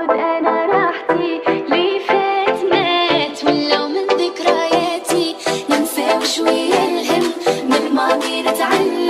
اخد أنا ولو من ذكرياتي ننسى وشوية الهم من الماضي نتعلم.